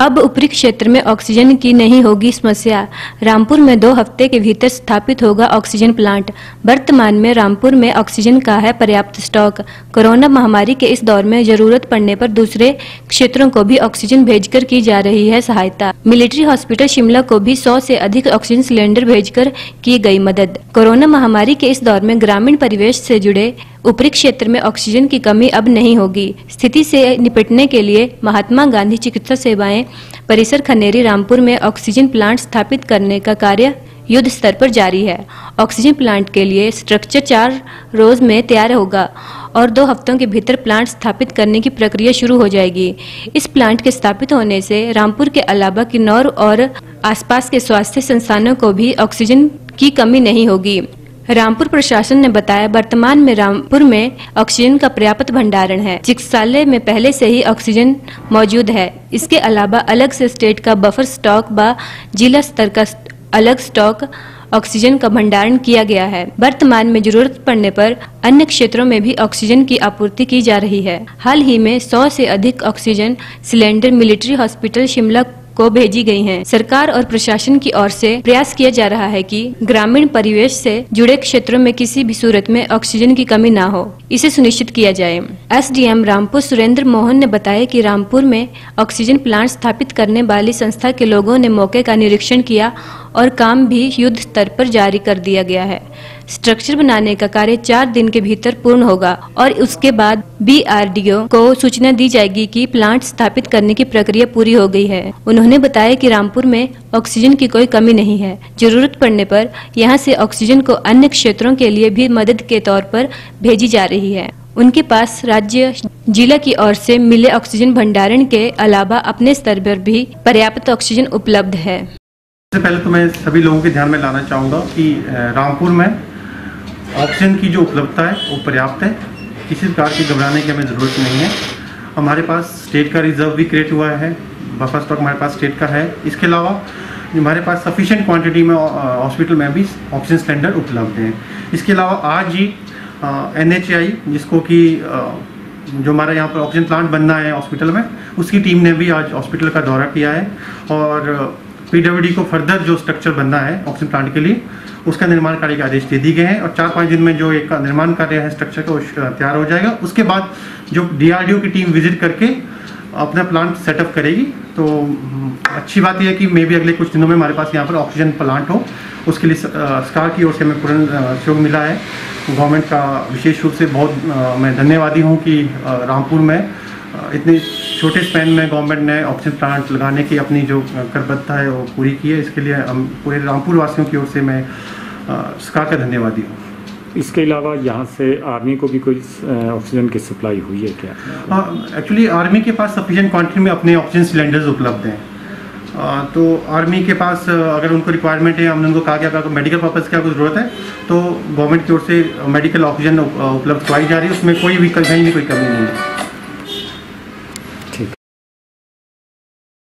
अब ऊपरी क्षेत्र में ऑक्सीजन की नहीं होगी समस्या। रामपुर में दो हफ़्ते के भीतर स्थापित होगा ऑक्सीजन प्लांट। वर्तमान में रामपुर में ऑक्सीजन का है पर्याप्त स्टॉक। कोरोना महामारी के इस दौर में ज़रूरत पड़ने पर दूसरे क्षेत्रों को भी ऑक्सीजन भेजकर की जा रही है सहायता। मिलिट्री हॉस्पिटल शिमला को भी सौ से अधिक ऑक्सीजन सिलेंडर भेजकर की गई मदद। कोरोना महामारी के इस दौर में ग्रामीण परिवेश से जुड़े ऊपरी क्षेत्र में ऑक्सीजन की कमी अब नहीं होगी। स्थिति से निपटने के लिए महात्मा गांधी चिकित्सा सेवाएँ, परिसर खनेरी रामपुर में ऑक्सीजन प्लांट स्थापित करने का कार्य युद्ध स्तर पर जारी है। ऑक्सीजन प्लांट के लिए स्ट्रक्चर चार रोज में तैयार होगा और दो हफ्तों के भीतर प्लांट स्थापित करने की प्रक्रिया शुरू हो जाएगी। इस प्लांट के स्थापित होने से रामपुर के अलावा किन्नौर और आसपास के स्वास्थ्य संस्थानों को भी ऑक्सीजन की कमी नहीं होगी। रामपुर प्रशासन ने बताया, वर्तमान में रामपुर में ऑक्सीजन का पर्याप्त भंडारण है। चिकित्सालय में पहले से ही ऑक्सीजन मौजूद है। इसके अलावा अलग से स्टेट का बफर स्टॉक व जिला स्तर का अलग स्टॉक ऑक्सीजन का भंडारण किया गया है। वर्तमान में ज़रूरत पड़ने पर अन्य क्षेत्रों में भी ऑक्सीजन की आपूर्ति की जा रही है। हाल ही में 100 से अधिक oxygen cylinder military hospital Shimla को भेजी गई हैं। सरकार और प्रशासन की ओर से प्रयास किया जा रहा है कि ग्रामीण परिवेश से जुड़े क्षेत्रों में किसी भी सूरत में ऑक्सीजन की कमी न हो। इसे सुनिश्चित किया जाए। एसडीएम रामपुर सुरेंद्र मोहन ने बताया कि रामपुर में ऑक्सीजन प्लांट स्थापित करने वाली संस्था के लोगों ने मौके का निरीक्षण किया और काम भी युद्ध स्तर पर जारी कर दिया गया है। स्ट्रक्चर बनाने का कार्य चार दिन के भीतर पूर्ण होगा और उसके बाद बीआरडीओ को सूचना दी जाएगी कि प्लांट स्थापित करने की प्रक्रिया पूरी हो गई है। उन्होंने बताया कि रामपुर में ऑक्सीजन की कोई कमी नहीं है। ज़रूरत पड़ने पर यहाँ से ऑक्सीजन को अन्य क्षेत्रों के लिए भी मदद के तौर पर भेजी जा रही है। उनके पास राज्य, जिला की ओर से मिले ऑक्सीजन भंडारण के अलावा अपने स्तर पर भी पर्याप्त ऑक्सीजन उपलब्ध है। सबसे पहले तो मैं सभी लोगों के ध्यान में लाना चाहूँगा कि रामपुर में ऑक्सीजन की जो उपलब्धता है, वो पर्याप्त है। किसी प्रकार की घबराने की हमें ज़रूरत नहीं है। हमारे पास स्टेट का रिज़र्व भी क्रिएट हुआ है। बफर स्टॉक हमारे पास स्टेट का है। इसके अलावा, हमारे पास सफिशिएंट क्वांटिटी में हॉस्पिटल में भी ऑक्सीजन सिलेंडर उपलब्ध हैं। इसके अलावा आज ही एन जिसको कि जो हमारा यहाँ पर ऑक्सीजन प्लांट बनना है हॉस्पिटल में, उसकी टीम ने भी आज हॉस्पिटल का दौरा किया है। और पीडब्ल्यूडी को फर्दर जो स्ट्रक्चर बनना है ऑक्सीजन प्लांट के लिए उसका निर्माण कार्य के आदेश दे दिए गए हैं और चार पाँच दिन में जो एक निर्माण कार्य है स्ट्रक्चर का तैयार हो जाएगा। उसके बाद जो डीआरडीओ की टीम विज़िट करके अपना प्लांट सेटअप करेगी। तो अच्छी बात यह है कि मे भी अगले कुछ दिनों में हमारे पास यहाँ पर ऑक्सीजन प्लांट हो। उसके लिए सरकार की ओर से हमें पूर्ण सहयोग मिला है। गवर्नमेंट का विशेष रूप से बहुत मैं धन्यवादी हूँ कि रामपुर में इतने छोटे स्पैन में गवर्नमेंट ने ऑक्सीजन प्लांट लगाने की अपनी जो करबद्धता है वो पूरी की है। इसके लिए हम पूरे रामपुर वासियों की ओर से मैं सरकार का धन्यवादी हूँ। इसके अलावा यहाँ से आर्मी को भी कोई ऑक्सीजन की सप्लाई हुई है क्या? एक्चुअली आर्मी के पास सफिशेंट क्वान्टिटी में अपने ऑक्सीजन सिलेंडर्स उपलब्ध हैं। तो आर्मी के पास अगर उनको रिक्वायरमेंट है हमने उनको कहा कि अगर मेडिकल पर्पज़ की आपको ज़रूरत है तो गवर्नमेंट की ओर से मेडिकल ऑक्सीजन उपलब्ध करवाई जा रही है। उसमें कोई भी कहीं भी कोई कमी नहीं है।